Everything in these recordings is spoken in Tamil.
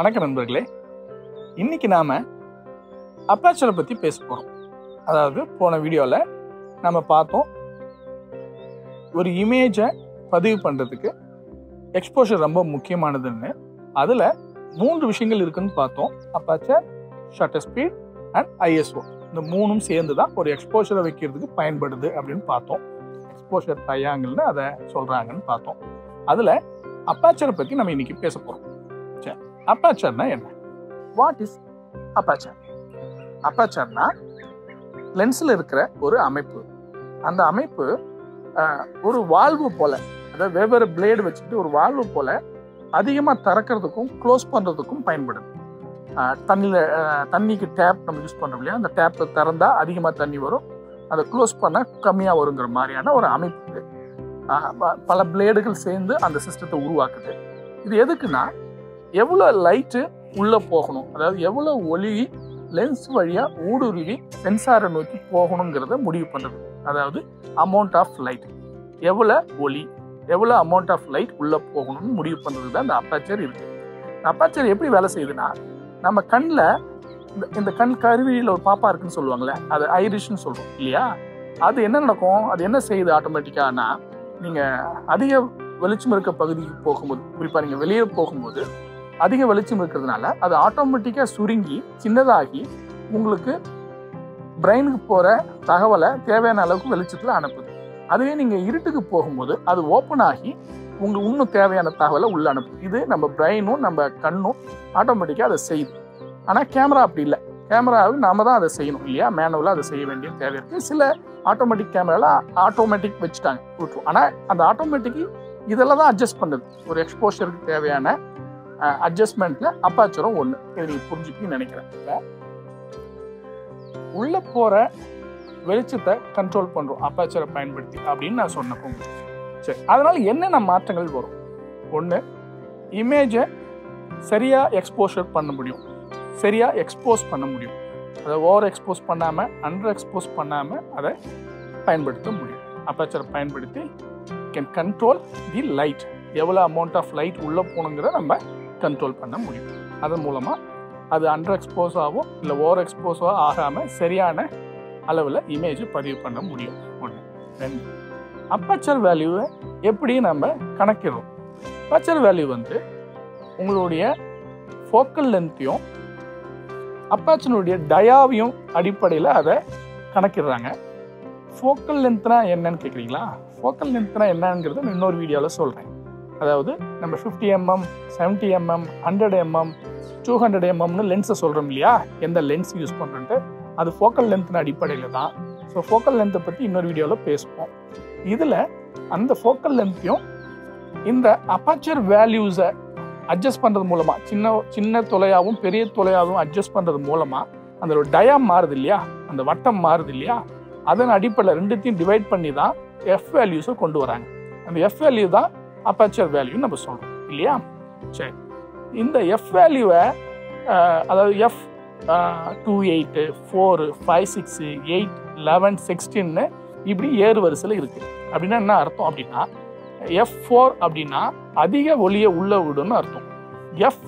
வணக்கம் நண்பர்களே. இன்னைக்கு நாம அப்பாச்சரை பத்தி பேச போறோம். அதாவது போன வீடியோல நம்ம பார்த்தோம் ஒரு இமேஜை பதிவு பண்றதுக்கு எக்ஸ்போஷர் ரொம்ப முக்கியமானதுன்னு. அதுல மூன்று விஷயங்கள் இருக்குன்னு பார்த்தோம். Aperture shutter speed and ISO இந்த மூணும் சேர்ந்து தான் ஒரு எக்ஸ்போஷரை வைக்கிறதுக்கு பயன்படுது அப்படின்னு பார்த்தோம். எக்ஸ்போஷர் ட்ரையாங்கிள்னு அதை சொல்றாங்கன்னு பார்த்தோம். அதுல அப்பாச்சரை பத்தி நம்ம இன்னைக்கு பேச போறோம். அப்பாச்சர்னா என்ன? வாட் இஸ் அப்பாச்சர் அப்பாச்சர்னா லென்ஸில் இருக்கிற ஒரு அமைப்பு. அந்த அமைப்பு ஒரு வால்வு போல அதாவது வெவ்வேறு பிளேடு வச்சுட்டு ஒரு வால்வு போல அதிகமாக திறக்கிறதுக்கும் க்ளோஸ் பண்ணுறதுக்கும் பயன்படுது. தண்ணியில் தண்ணிக்கு டேப் நம்ம யூஸ் பண்ணுறோம் இல்லையா? அந்த டேப்பை திறந்தால் அதிகமாக தண்ணி வரும். அதை க்ளோஸ் பண்ணால் கம்மியாக வருங்கிற மாதிரியான ஒரு அமைப்பு பல பிளேடுகள் சேர்ந்து அந்த சிஸ்டத்தை உருவாக்குது. இது எதுக்குன்னா எவ்வளோ லைட்டு உள்ளே போகணும்? அதாவது எவ்வளோ ஒளி லென்ஸ் வழியாக ஊடுருவி சென்சாரை நோக்கி போகணுங்கிறத முடிவு பண்ணுறது அதாவது அமௌண்ட் ஆஃப் லைட் எவ்வளோ ஒளி எவ்வளோ அமௌண்ட் ஆஃப் லைட் உள்ளே போகணும்னு முடிவு பண்ணுறது தான் இந்த அப்பாச்சர் இருக்குது அப்பாச்சர் எப்படி வேலை செய்யுதுன்னா நம்ம கண்ணில் இந்த இந்த கண் கருவியில் ஒரு பாப்பா இருக்குன்னு சொல்லுவாங்களே அது ஐரிஷ்னு சொல்கிறோம் இல்லையா? அது என்ன நடக்கும்? அது என்ன செய்யுது ஆட்டோமேட்டிக்கானா நீங்கள் அதிக வெளிச்சம் இருக்க பகுதிக்கு போகும்போது குறிப்பாக நீங்கள் வெளியே போகும்போது அதிக வெளிச்சம் இருக்கிறதுனால அது ஆட்டோமேட்டிக்காக சுருங்கி சின்னதாகி உங்களுக்கு பிரெயினுக்கு போகிற தகவலை தேவையான அளவுக்கு வெளிச்சத்தில் அனுப்புது. அதுவே நீங்கள் இருட்டுக்கு போகும்போது அது ஓப்பன் ஆகி உங்களுக்கு இன்னும் தேவையான தகவலை உள்ள அனுப்புது. இது நம்ம பிரெயினும் நம்ம கண்ணும் ஆட்டோமேட்டிக்காக அதை செய்யுது. ஆனால் கேமரா அப்படி இல்லை. கேமராவுக்கு நாம தான் அதை செய்யணும் இல்லையா? மேனுவலாக அதை செய்ய வேண்டிய தேவை இருக்குது சில ஆட்டோமேட்டிக் கேமராவில் ஆட்டோமேட்டிக் வச்சுட்டாங்க. விட்டுரும் ஆனால் அந்த ஆட்டோமேட்டிக் இதெல்லாம் தான் அட்ஜஸ்ட் பண்ணுது. ஒரு எக்ஸ்போஷருக்கு தேவையான அட்ஜஸ்ட்மெண்ட்டில் அப்பாச்சரும் ஒன்று இதை நீங்கள் புரிஞ்சுக்கணும்னு நினைக்கிறேன். உள்ளே போகிற வெளிச்சத்தை கண்ட்ரோல் பண்ணுறோம் அப்பாச்சரை பயன்படுத்தி அப்படின்னு நான் சொன்னேன் சரி அதனால் என்னென்ன மாற்றங்கள் வரும்? ஒன்று இமேஜை சரியாக எக்ஸ்போஷர் பண்ண முடியும். சரியாக எக்ஸ்போஸ் பண்ண முடியும். அதை ஓவர் எக்ஸ்போஸ் பண்ணாமல் அண்டர் எக்ஸ்போஸ் பண்ணாமல் அதை பயன்படுத்த முடியும். அப்பாச்சரை பயன்படுத்தி கேன் கண்ட்ரோல் தி லைட் எவ்வளோ அமௌண்ட் ஆஃப் லைட் உள்ளே போகணுங்கிறத நம்ம கண்ட்ரோல் பண்ண முடியும். அதன் மூலமாக அது அண்டர் எக்ஸ்போஸ் ஆகும் இல்லை ஓவர் எக்ஸ்போஸாக ஆகாமல் சரியான அளவில் இமேஜ் பதிவு பண்ண முடியும். ஒன்று ரெண்டு. அப்பச்சர் வேல்யூவை எப்படி நம்ம கணக்கிடுறோம்? அப்பச்சர் வேல்யூ வந்து உங்களுடைய ஃபோக்கல் லென்த்தையும் அப்பாச்சனுடைய டயாவையும் அடிப்படையில் அதை கணக்கிடுறாங்க. ஃபோக்கல் லென்த்னா என்னன்னு கேட்குறீங்களா ஃபோக்கல் லென்த்னா என்னங்கிறத இன்னொரு வீடியோவில் சொல்கிறேன் அதாவது நம்ம fifty MM seventy MM hundred MM two hundred எம்எம்னு லென்ஸை சொல்கிறோம் இல்லையா? எந்த லென்ஸ் யூஸ் பண்ணுறன்ட்டு அது ஃபோக்கல் லென்த்தின் அடிப்படையில் தான். ஸோ ஃபோக்கல் லென்த்தை பற்றி இன்னொரு வீடியோவில் பேசுவோம். இதில் அந்த ஃபோக்கல் லென்த்தையும் இந்த அப்பாச்சர் வேல்யூஸை அட்ஜஸ்ட் பண்ணுறது மூலமாக சின்ன சின்ன தொலையாகவும் பெரிய தொலையாகவும் அட்ஜஸ்ட் பண்ணுறது மூலமாக அந்த டயம் டயா மாறுது இல்லையா? அந்த வட்டம் மாறுது இல்லையா? அதன் அடிப்படையில் ரெண்டுத்தையும் டிவைட் பண்ணி தான் எஃப் வேல்யூஸை கொண்டு வராங்க. அந்த எஃப் வேல்யூ தான் அப்பாச்சர் வேல்யூ நம்ம சொல்கிறோம் இல்லையா? சரி. இந்த எஃப் வேல்யூவை அதாவது F two eight four five six eight eleven சிக்ஸ்டீன்னு இப்படி ஏறு வரிசையில் இருக்குது அப்படின்னா என்ன அர்த்தம் அப்படின்னா எஃப் ஃபோர் அப்படின்னா அதிக ஒளியை உள்ள விடும்னு அர்த்தம். எஃப்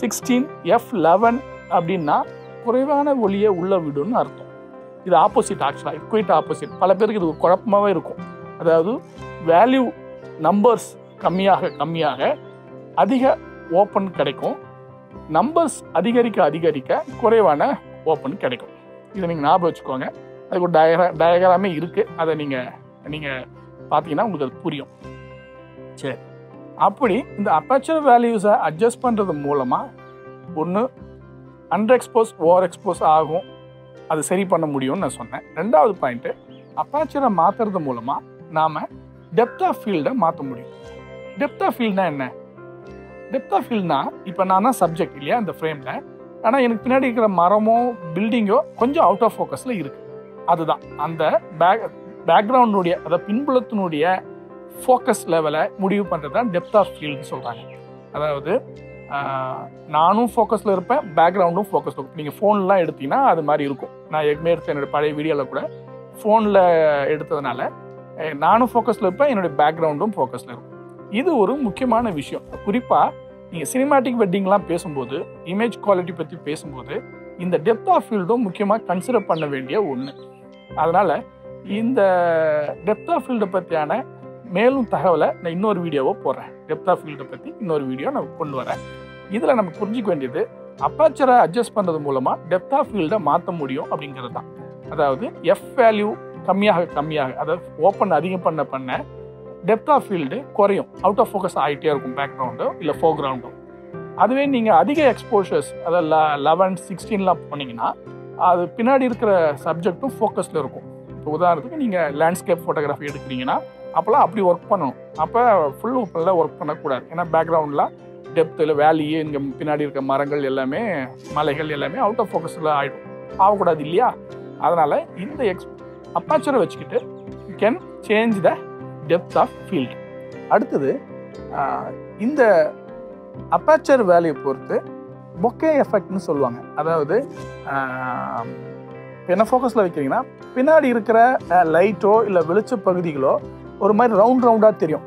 சிக்ஸ்டீன் எஃப் லெவன் அப்படின்னா குறைவான ஒளியை உள்ள விடும்னு அர்த்தம். இது ஆப்போசிட் ஆக்சுவலாக குயிட் ஆப்போசிட் பல பேருக்கு இது ஒரு குழப்பமாகவே இருக்கும். அதாவது வேல்யூ நம்பர்ஸ் கம்மியாக கம்மியாக அதிக ஓப்பன் கிடைக்கும். நம்பர்ஸ் அதிகரிக்க அதிகரிக்க குறைவான ஓப்பன் கிடைக்கும். இதை நீங்கள் ஞாபகம் வச்சுக்கோங்க. அதுக்கு ஒரு டயக்ரா டயக்ராமே இருக்குது அதை நீங்கள் நீங்கள் பார்த்தீங்கன்னா உங்களுக்கு அது புரியும். சரி. அப்படி இந்த அப்பேச்சர் வேல்யூஸை அட்ஜஸ்ட் பண்ணுறது மூலமாக ஒன்று அண்டர் எக்ஸ்போஸ் ஓவர் எக்ஸ்போஸ் ஆகும். அது சரி பண்ண முடியும்னு நான் சொன்னேன். ரெண்டாவது பாயிண்ட்டு அப்பாச்சரை மாற்றுறது மூலமாக நாம் டெப்த் ஆஃப் ஃபீல்டை மாற்ற முடியும். டெப்த் ஆஃப் ஃபீல்ட்னா என்ன? டெப்த் ஆஃப் ஃபீல்ட்னா இப்போ நான் தான் சப்ஜெக்ட் இல்லையா அந்த ஃப்ரேமில் ஆனால் எனக்கு பின்னாடி இருக்கிற மரமோ பில்டிங்கோ கொஞ்சம் அவுட் ஆஃப் ஃபோக்கஸில் இருக்குது அதுதான். அந்த பேக் பேக்ரவுண்டுடைய அதாவது பின்புலத்தினுடைய ஃபோக்கஸ் லெவலை முடிவு பண்ணுறது தான் டெப்த் ஆஃப் ஃபீல்டுன்னு சொல்கிறாங்க அதாவது நானும் ஃபோக்கஸில் இருப்பேன் பேக்ரவுண்டும் ஃபோக்கஸ் இருக்கும். நீங்கள் ஃபோன்லாம் எடுத்தீங்கன்னா அது மாதிரி இருக்கும். நான் ஏற்கனவே எடுத்த என்னோட பழைய வீடியோவில் கூட ஃபோனில் எடுத்ததுனால நானும் ஃபோக்கஸில் இருப்பேன் என்னுடைய பேக்ரவுண்டும் ஃபோக்கஸில் இருக்கும். இது ஒரு முக்கியமான விஷயம். குறிப்பாக நீங்கள் சினிமாட்டிக் வெட்டிங்லாம் பேசும்போது இமேஜ் குவாலிட்டி பற்றி பேசும்போது இந்த டெப்த் ஆஃப் ஃபீல்டும் முக்கியமாக கன்சிடர் பண்ண வேண்டிய ஒன்று அதனால் இந்த டெப்த் ஆஃப் ஃபீல்டை பற்றியான மேலும் தகவலை நான் இன்னொரு வீடியோவை போடுறேன். டெப்த் ஆஃப் ஃபீல்டை பற்றி இன்னொரு வீடியோ நான் கொண்டு வரேன். இதில் நம்ம புரிஞ்சிக்க வேண்டியது அப்பாச்சரை அட்ஜஸ்ட் பண்ணுறது மூலமாக டெப்த் ஆஃப் ஃபீல்டை மாற்ற முடியும் அப்படிங்கிறது தான் அதாவது எஃப் வேல்யூ கம்மியாக கம்மியாக அதாவது ஓப்பன் அதிகம் பண்ண பண்ண டெப்த் ஆஃப் ஃபீல்டு குறையும். அவுட் ஆஃப் ஃபோக்கஸ் ஆகிட்டே இருக்கும் பேக்ரவுண்டோ இல்லை ஃபோர்க்ரவுண்டோ அதுவே நீங்கள் அதிக எக்ஸ்போஷர்ஸ் அதாவது லெவன் சிக்ஸ்டீன்லாம் போனீங்கன்னா அது பின்னாடி இருக்கிற சப்ஜெக்ட்டும் ஃபோக்கஸில் இருக்கும். இப்போ உதாரணத்துக்கு நீங்கள் லேண்ட்ஸ்கேப் ஃபோட்டோகிராஃபி எடுக்கிறீங்கன்னா அப்போல்லாம் அப்படி ஒர்க் பண்ணணும். அப்போ ஃபுல் ஃபுல்லாக ஒர்க் பண்ணக்கூடாது. ஏன்னா பேக்ரவுண்டில் டெப்த்தில் வேலி இங்கே பின்னாடி இருக்க மரங்கள் எல்லாமே மலைகள் எல்லாமே அவுட் ஆஃப் ஃபோக்கஸில் ஆகிடும் ஆகக்கூடாது இல்லையா? அதனால் இந்த எக்ஸ் அப்பாச்சரை வச்சுக்கிட்டு you can change the depth of field அடுத்தது இந்த அப்பாச்சர் வேலையை பொறுத்து பொக்கே எஃபெக்ட்னு சொல்லுவாங்க. அதாவது என்ன ஃபோக்கஸில் வைக்கிறீங்கன்னா பின்னாடி இருக்கிற லைட்டோ இல்லை வெளிச்ச பகுதிகளோ ஒரு மாதிரி ரவுண்ட் ரவுண்டாக தெரியும்.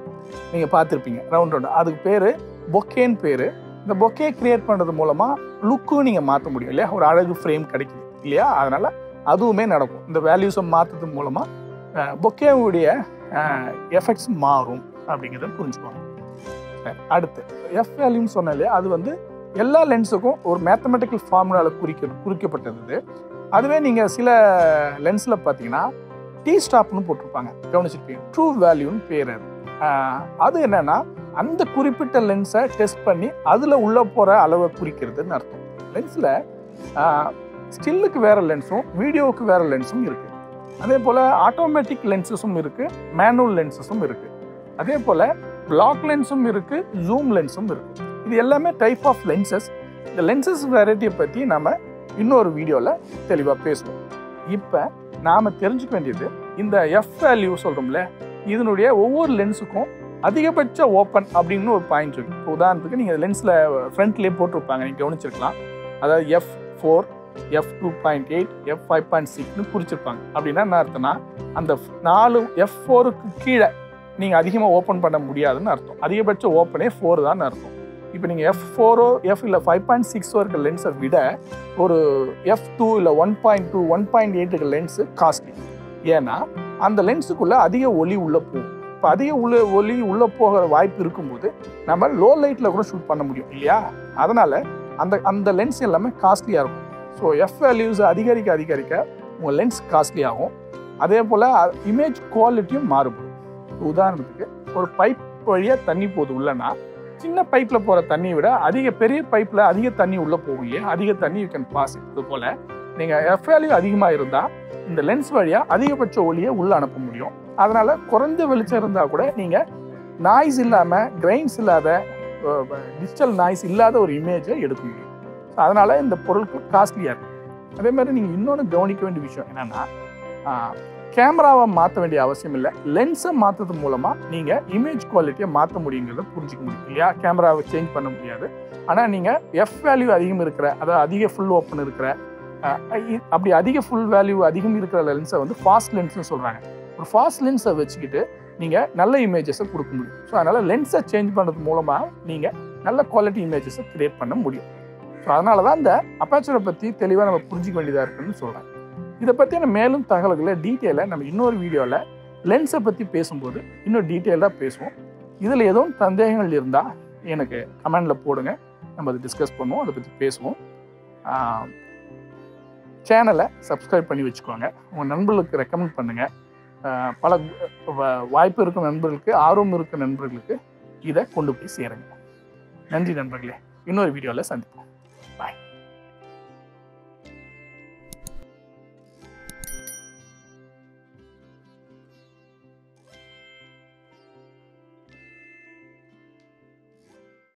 நீங்கள் பார்த்துருப்பீங்க. ரவுண்ட் ரவுண்ட் அதுக்கு பேர் பொக்கேன்னு பேர். இந்த பொக்கே கிரியேட் பண்ணுறது மூலமாக லுக்கும் நீங்கள் மாற்ற முடியும் இல்லையா? ஒரு அழகு ஃப்ரேம் கிடைக்குது இல்லையா? அதனால் அதுவுமே நடக்கும். இந்த வேல்யூஸை மாற்றுறது மூலமாக பொக்கேவுடைய எஃபெக்ட்ஸ் மாறும் அப்படிங்கிறத புரிஞ்சுக்குவாங்க அடுத்து எஃப் வேல்யூன்னு சொன்னாலே அது வந்து எல்லா லென்ஸுக்கும் ஒரு மேத்தமெட்டிக்கல் ஃபார்முலாவில் குறிக்க குறிக்கப்பட்டது. அதுவே நீங்கள் சில லென்ஸில் பார்த்தீங்கன்னா டீ ஸ்டாப்னு போட்டிருப்பாங்க. கவனிச்சிருப்பீங்க. ட்ரூ வேல்யூன்னு பேர் அது. அது என்னன்னா அந்த குறிப்பிட்ட லென்ஸை டெஸ்ட் பண்ணி அதில் உள்ளே போகிற அளவை குறிக்கிறதுன்னு அர்த்தம். லென்ஸில் ஸ்டில்லுக்கு வேறு லென்ஸும் வீடியோவுக்கு வேறு லென்ஸும் இருக்குது அதே போல் ஆட்டோமேட்டிக் லென்ஸஸும் இருக்குது மேனுவல் லென்ஸஸும் இருக்குது அதே போல் பிளாக் லென்ஸும் இருக்குது ஜூம் லென்ஸும் இருக்குது இது எல்லாமே டைப் ஆஃப் லென்சஸ் இந்த லென்சஸ் வெரைட்டியை பற்றி நம்ம இன்னொரு வீடியோவில் தெளிவாக பேசுவோம். இப்போ நாம் தெரிஞ்சுக்க வேண்டியது இந்த எஃப் வேல்யூ சொல்கிறோம்ல இதனுடைய ஒவ்வொரு லென்ஸுக்கும் அதிகபட்ச ஓப்பன் அப்படின்னு ஒரு பாயிண்ட் இருக்குது இப்போ உதாரணத்துக்கு நீங்கள் லென்ஸில் ஃப்ரண்ட்லேயே போட்டிருப்பாங்க நீங்கள் கவனிச்சிருக்கலாம். அதாவது F four F two point eight F five point சிக்ஸ்னு குறிச்சிருப்பாங்க. அப்படின்னா என்ன அர்த்தம்னா அந்த நாலு எஃப் ஃபோருக்கு கீழே நீங்கள் அதிகமாக ஓப்பன் பண்ண முடியாதுன்னு அர்த்தம். அதிகபட்ச ஓப்பனே ஃபோர் தான் அர்த்தம். இப்போ நீங்கள் எஃப் ஃபோரோ எஃப் இல்லை ஃபைவ் பாயிண்ட் சிக்ஸோ இருக்க லென்ஸை விட ஒரு எஃப் டூ இல்லை one point two one point eight இருக்க லென்ஸு காஸ்ட்லி ஏன்னா அந்த லென்ஸுக்குள்ளே அதிக ஒளி உள்ளே போகும். இப்போ அதிக உள்ள ஒளி உள்ளே போகிற வாய்ப்பு இருக்கும்போது நம்ம லோ லைட்டில் கூட ஷூட் பண்ண முடியும் இல்லையா? அதனால் அந்த அந்த லென்ஸ் எல்லாமே காஸ்ட்லியாக இருக்கும். ஸோ எஃப் வேல்யூஸ் அதிகரிக்க அதிகரிக்க உங்கள் லென்ஸ் காஸ்ட்லி ஆகும். அதே போல் இமேஜ் குவாலிட்டியும் மாறுபடும். உதாரணத்துக்கு ஒரு பைப் வழியாக தண்ணி போகுது உள்ளனா சின்ன பைப்பில் போகிற தண்ணியை விட அதிக பெரிய பைப்பில் அதிக தண்ணி உள்ளே போகும் இல்லையா அதிக தண்ணி யூ கேன் பாஸ் இது போல் நீங்கள் எஃப் வேல்யூ அதிகமாக இருந்தால் இந்த லென்ஸ் வழியாக அதிகபட்ச ஒளியை உள்ளே அனுப்ப முடியும். அதனால் குறைஞ்ச வெளிச்சம் இருந்தால் கூட நீங்கள் நாய்ஸ் இல்லாமல் கிரெயின்ஸ் இல்லாத டிஜிட்டல் நாய்ஸ் இல்லாத ஒரு இமேஜை எடுக்க முடியும். ஸோ அதனால் இந்த பொருட்கள் காஸ்ட்லியாக இருக்கும். அதே மாதிரி நீங்கள் இன்னொன்று கவனிக்க வேண்டிய விஷயம் என்னென்னா கேமராவை மாற்ற வேண்டிய அவசியம் இல்லை. லென்ஸை மாற்றுறது மூலமாக நீங்கள் இமேஜ் குவாலிட்டியை மாற்ற முடியுங்கிறத புரிஞ்சிக்க முடியும் இல்லையா? கேமராவை சேஞ்ச் பண்ண முடியாது. ஆனால் நீங்கள் எஃப் வேல்யூ அதிகம் இருக்கிற அதாவது அதிக ஃபுல் ஓப்பன் இருக்கிற அப்படி அதிக ஃபுல் வேல்யூ அதிகம் இருக்கிற லென்ஸை வந்து ஃபாஸ்ட் லென்ஸ்னு சொல்கிறாங்க ஒரு ஃபாஸ்ட் லென்ஸை வச்சுக்கிட்டு நீங்கள் நல்ல இமேஜஸை கொடுக்க முடியும். ஸோ அதனால் லென்ஸை சேஞ்ச் பண்ணுறது மூலமாக நீங்கள் நல்ல குவாலிட்டி இமேஜஸை க்ரியேட் பண்ண முடியும். ஸோ அதனால தான் இந்த அப்பாச்சரை பற்றி தெளிவாக நம்ம புரிஞ்சிக்க வேண்டியதாக இருக்குன்னு சொல்கிறேன் இதை பற்றின மேலும் தகவல்களை டீட்டெயிலாக நம்ம இன்னொரு வீடியோவில் லென்ஸை பற்றி பேசும்போது இன்னும் டீட்டெயிலாக பேசுவோம். இதில் எதுவும் சந்தேகங்கள் இருந்தால் எனக்கு கமெண்டில் போடுங்க. நம்ம அதை டிஸ்கஸ் பண்ணுவோம் அதை பற்றி பேசுவோம். சேனலை சப்ஸ்கிரைப் பண்ணி வச்சுக்கோங்க. உங்கள் நண்பர்களுக்கு ரெக்கமெண்ட் பண்ணுங்கள் பல வாய்ப்பு இருக்கும் நண்பர்களுக்கு ஆர்வம் இருக்கும் நண்பர்களுக்கு இதை கொண்டு போய் சேருங்க. நன்றி நண்பர்களே. இன்னொரு வீடியோவில் சந்திப்போம்.